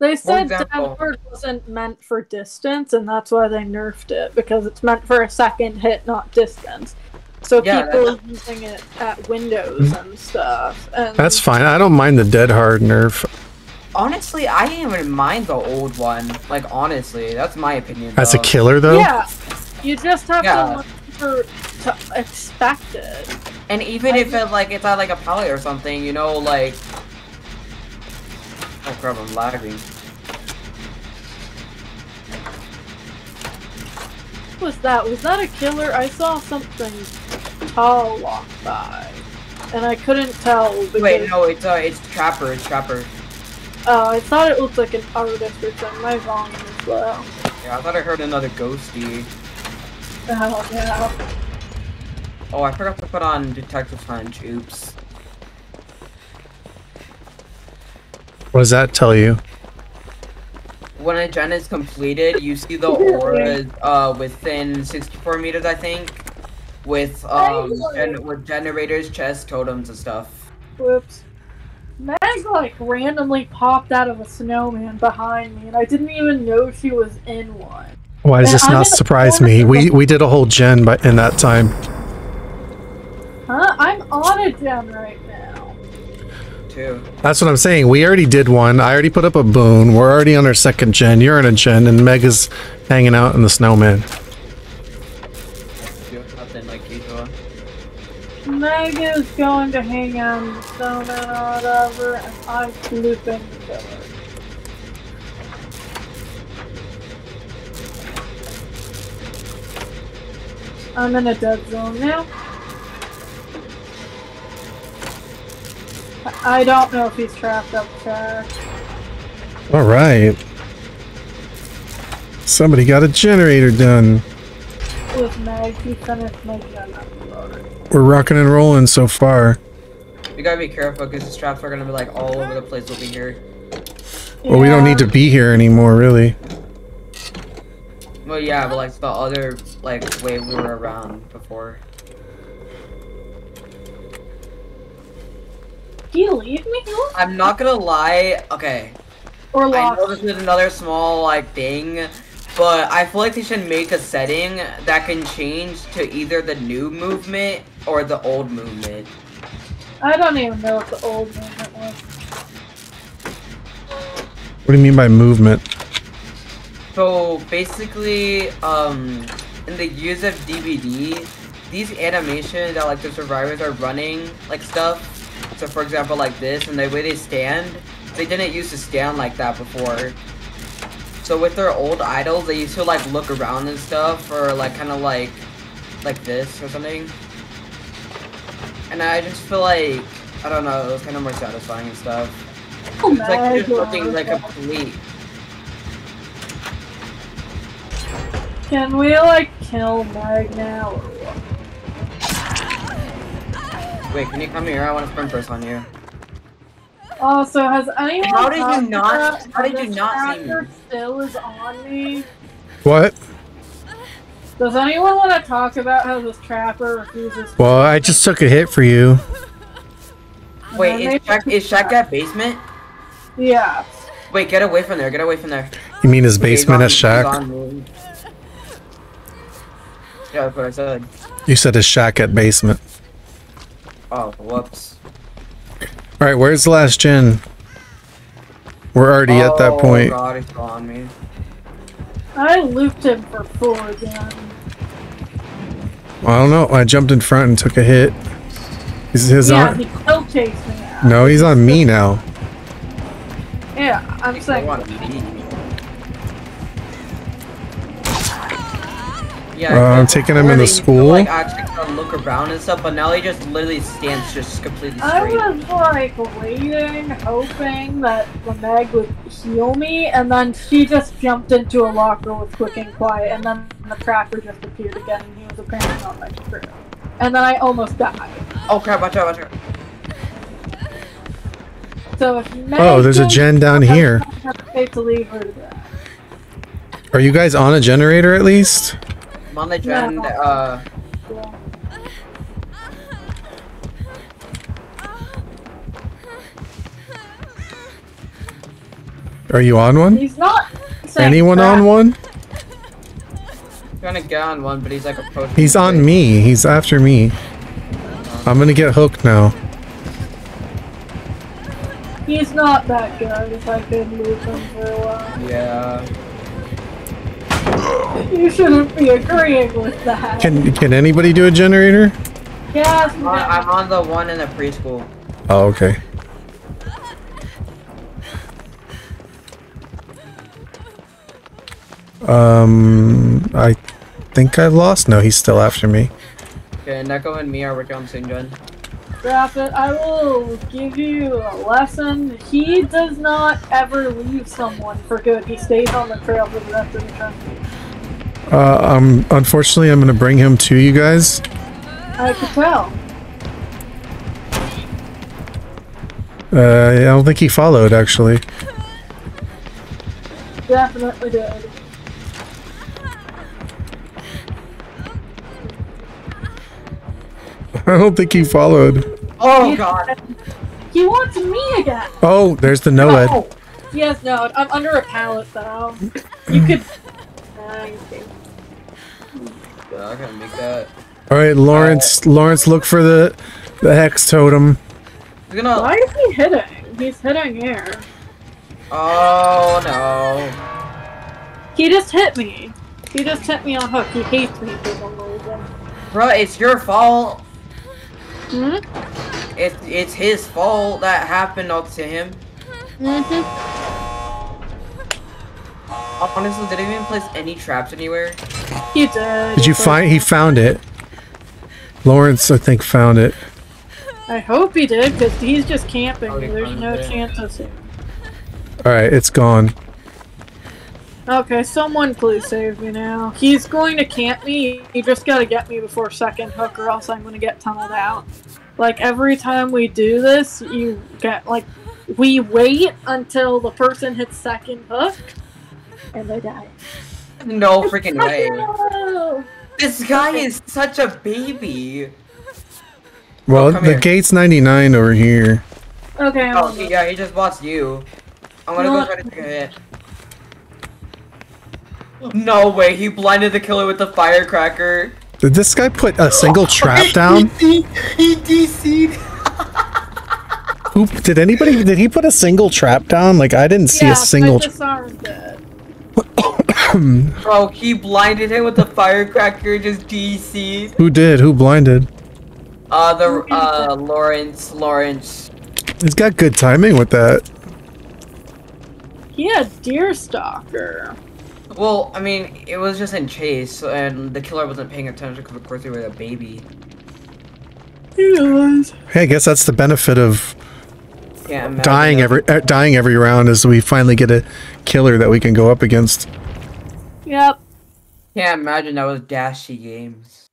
They said example- Deadhard wasn't meant for distance, and that's why they nerfed it because it's meant for a second hit, not distance. So Yeah, people are using it at windows hmm. and stuff. And That's fine. I don't mind the dead hard nerf. Honestly, I didn't even mind the old one. Like honestly, that's my opinion. As a killer, though. Yeah, you just have Yeah. to look for to expect it. And even if it like it's at like a pallet or something, you know, like. Oh crap! I'm lagging. What was that? Was that a killer? I saw something tall walk by, and I couldn't tell. Because, Wait, no, it's uh, it's Trapper. It's Trapper. Oh, I thought it looked like an artist or something. My volume is low. Yeah, I thought I heard another ghosty. Oh yeah. Oh, I forgot to put on Detective Hunch. Oops. What does that tell you? When a gen is completed, you see the auras uh within 64 meters, I think, with um gen- with generators, chests, totems, and stuff. Whoops. Meg like randomly popped out of a snowman behind me, and I didn't even know she was in one. Why does Yeah, this I'm not surprise me? We we did a whole gen by in that time. Huh? I'm on a gen right now. Too. That's what I'm saying. We already did one. I already put up a boon. We're already on our second gen. You're in a gen, and Meg is hanging out in the snowman. Do nothing like usual. Meg is going to hang out in the snowman or whatever, and I'm looping the. I'm in a dead zone now. I- I don't know if he's trapped up there. All right. Somebody got a generator done. With Meg, he finished making an upload. We're rocking and rolling so far. We gotta be careful because the straps are gonna be like all over the place We'll be here. Well, we don't need to be here anymore, really. Well, yeah, but like the other like way we were around before. Did he leave me? I'm not gonna lie. Okay, Or I lost? know this is another small like thing, but I feel like they should make a setting that can change to either the new movement or the old movement. I don't even know what the old movement was. What do you mean by movement? So basically, um, in the use of DBD, these animations that like the survivors are running like stuff. So for example, like this, and the way they stand, they didn't used to stand like that before. So with their old idles, they used to like look around and stuff, or like kind of like, like this or something. And I just feel like, I don't know, it was kind of more satisfying and stuff. Oh, It's like just looking like complete. Can we like kill Meg now Wait, can you come here? I want to sprint first on you. Oh, also, has anyone How did you not- how did you not see me? Still is on me. What? Does anyone want to talk about how this trapper refuses? to- Well, I just took a hit for you. Wait, is they- Shaq, is Shaq at basement? Yeah. Wait, get away from there, get away from there. You mean his basement on- as he's Shack? Yeah, that's what I said. You said his shack at basement. Oh, whoops. All right, where's the last gen? We're already at that Oh, point. God, he's on me. I looped him for four again. I don't know. I jumped in front and took a hit. Is his yeah, on? he still chased me out. No, he's on me now. Yeah, I'm I saying. Yeah, Uh, I'm taking him before in the they to, school. Like actually look around and stuff, but now he just literally stands just completely I was like waiting, hoping that the Meg would heal me, and then she just jumped into a locker with quick and quiet, and then the tracker just appeared again, and he was apparently on my crew. And then I almost died. Oh crap! Watch out! Watch out! So if Meg Oh, there's a gen down here. I to leave her to. Are you guys on a generator at least? I'm on the gen. No. Uh, Yeah. Are you on one? He's not. Anyone crap. on one? I'm trying to get on one, but he's like approaching. He's on me. He's after me. I'm gonna get hooked now. He's not that good. If I could lose him for a while, Yeah. You shouldn't be agreeing with that. Can can anybody do a generator? yes, I'm on, I'm on the one in the preschool. Oh, okay. Um, I think I lost. No, he's still after me. Okay, Neko and me are working on the same gen. Rapid, I will give you a lesson. He does not ever leave someone for good. He stays on the trail for the rest of the journey. Uh, um, unfortunately, I'm gonna bring him to you guys. I could tell. Uh, I don't think he followed actually. Definitely did. I don't think he followed. Oh god. He wants me again. Oh, there's the Noed. No. He has no. I'm under a pallet though. You could. Uh, you could- Yeah, I can make that. All right, Lawrence. Lawrence, look for the the hex totem. Gonna. Why is he hitting? He's hitting air. Oh no. He just hit me. He just hit me on hook. He hates me for some reason. Bruh, it's your fault. Hmm? It's it's his fault that happened all to him. Mm-hmm. Honestly, did he even place any traps anywhere? He did. Did you find? He found it. Lawrence, I think, found it. I hope he did, because he's just camping. There's no it. chance of seeing. All right, it's gone. Okay, someone please save me now. He's going to camp me. You just gotta get me before second hook, or else I'm gonna get tunneled out. Like every time we do this, you get like we wait until the person hits second hook, and they die. No freaking way. No! This guy is such a baby. Well, oh, come the here. gate's 99 over here. Okay, I'm Oh, on yeah, he just watched you. I'm gonna You go try to take a hit. No way, he blinded the killer with the firecracker. Did this guy put a single trap down? He, he DC'd. Who did anybody? Did he put a single trap down? Like I didn't see yeah, a single. I disarmed it. Bro, he blinded him with the firecracker, just DC'd. Who did? Who blinded? Uh, the, uh, Lawrence, Lawrence. He's got good timing with that. He had deer stalker. Well, I mean, it was just in chase, and the killer wasn't paying attention because, of course, he was a baby. Yes. Hey, I guess that's the benefit of Can't dying every uh, dying every round is we finally get a killer that we can go up against. Yep. Can't imagine that was Dashy Games.